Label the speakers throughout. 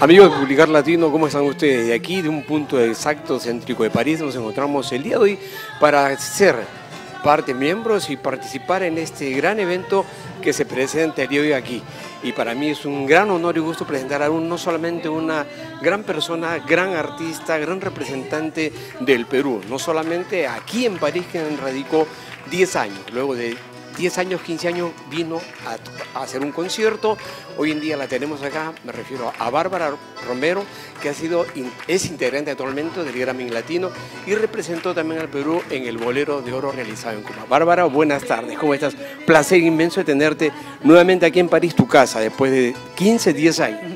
Speaker 1: Amigos de Publicar Latino, ¿cómo están ustedes? De aquí, de un punto exacto céntrico de París, nos encontramos el día de hoy para ser parte, miembros y participar en este gran evento que se presenta el día de hoy aquí. Y para mí es un gran honor y gusto presentar a un, no solamente una gran persona, gran artista, gran representante del Perú, no solamente aquí en París que radicó 10 años, luego de 10 años, 15 años vino a, hacer un concierto. Hoy en día la tenemos acá, me refiero a Bárbara Romero, que ha sido, es integrante actualmente del Grammy Latino y representó también al Perú en el Bolero de Oro realizado en Cuba. Bárbara, buenas tardes, ¿cómo estás? Placer inmenso de tenerte nuevamente aquí en París, tu casa, después de 15, 10 años.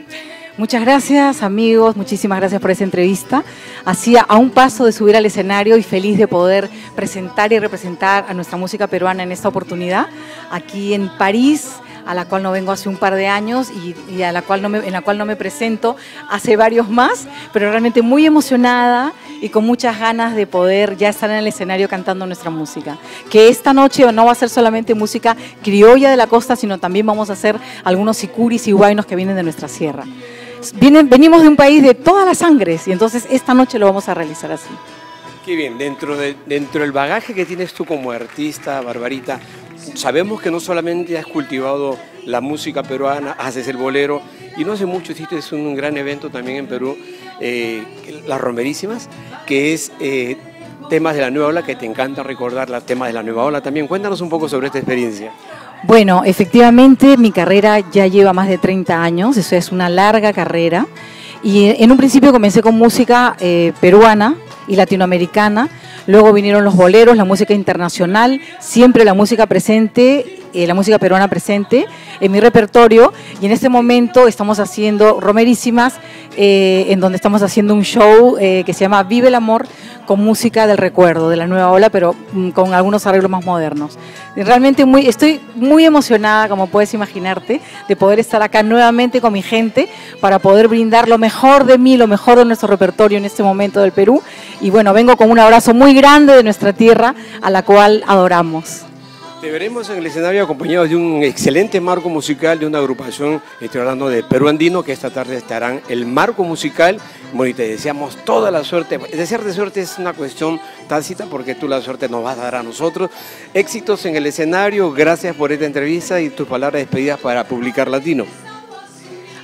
Speaker 2: Muchas gracias amigos, muchísimas gracias por esa entrevista. Hacía a un paso de subir al escenario y feliz de poder presentar y representar a nuestra música peruana en esta oportunidad, aquí en París, a la cual no vengo hace un par de años y, a la cual no me, en la cual no me presento hace varios más, pero realmente muy emocionada y con muchas ganas de poder ya estar en el escenario cantando nuestra música. Que esta noche no va a ser solamente música criolla de la costa, sino también vamos a hacer algunos sicuris y huaynos que vienen de nuestra sierra. Vienen, venimos de un país de todas las sangres y entonces esta noche lo vamos a realizar así.
Speaker 1: Qué bien, dentro, de, dentro del bagaje que tienes tú como artista, Barbarita, sabemos que no solamente has cultivado la música peruana, haces el bolero, y no hace mucho hiciste un gran evento también en Perú, eh, Las Romerísimas, que es eh, temas de la nueva ola, que te encanta recordar los temas de la nueva ola también. Cuéntanos un poco sobre esta experiencia.
Speaker 2: Bueno, efectivamente mi carrera ya lleva más de 30 años, eso es una larga carrera. Y en un principio comencé con música eh, peruana y latinoamericana, luego vinieron los boleros, la música internacional, siempre la música presente, eh, la música peruana presente en mi repertorio. Y en este momento estamos haciendo Romerísimas, eh, en donde estamos haciendo un show eh, que se llama Vive el Amor con música del recuerdo, de la nueva ola, pero mm, con algunos arreglos más modernos. Realmente estoy muy emocionada, como puedes imaginarte, de poder estar acá nuevamente con mi gente para poder brindar lo mejor de mí, lo mejor de nuestro repertorio en este momento del Perú. Y bueno, vengo con un abrazo muy grande de nuestra tierra, a la cual adoramos.
Speaker 1: Te veremos en el escenario acompañado de un excelente marco musical de una agrupación, estoy hablando de Perú Andino, que esta tarde estarán el marco musical. Bueno, y te deseamos toda la suerte. Desearte suerte es una cuestión tácita porque tú la suerte nos vas a dar a nosotros. Éxitos en el escenario, gracias por esta entrevista y tus palabras despedidas para Publicar Latino.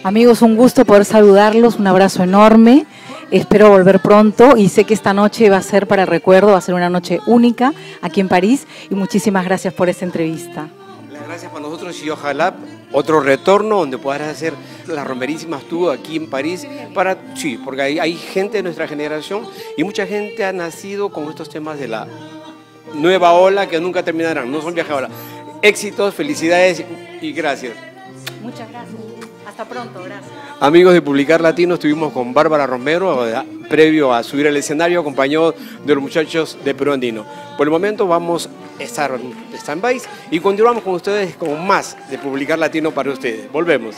Speaker 2: Amigos, un gusto poder saludarlos, un abrazo enorme. Espero volver pronto y sé que esta noche va a ser para el recuerdo, va a ser una noche única aquí en París y muchísimas gracias por esta entrevista.
Speaker 1: Las gracias para nosotros y ojalá otro retorno donde puedas hacer las romerísimas tú aquí en París. Para, sí, porque hay, hay gente de nuestra generación y mucha gente ha nacido con estos temas de la nueva ola que nunca terminarán, no son viajadoras. Éxitos, felicidades y gracias.
Speaker 2: Muchas gracias. Hasta pronto, gracias.
Speaker 1: Amigos de Publicar Latino, estuvimos con Bárbara Romero, eh, previo a subir al escenario, acompañado de los muchachos de Perú Andino. Por el momento vamos a estar en stand-by y continuamos con ustedes con más de Publicar Latino para ustedes. Volvemos.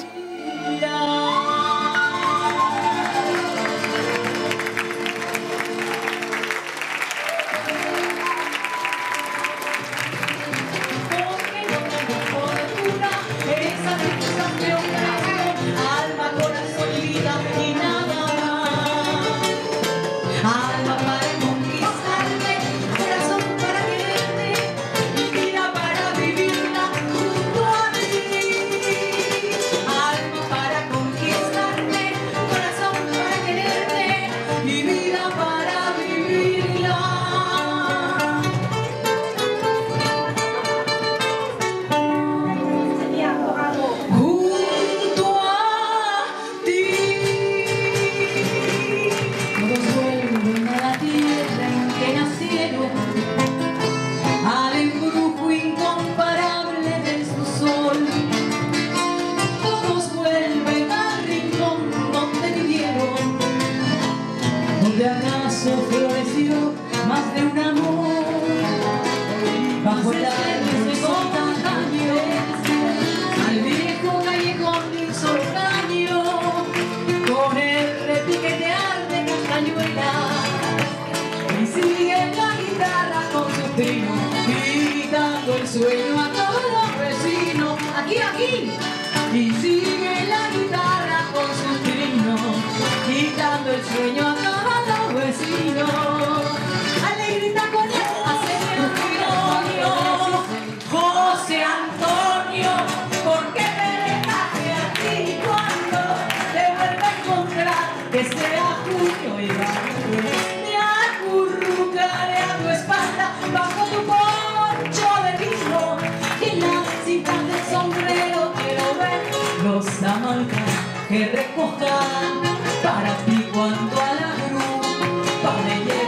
Speaker 3: swing. 把泪咽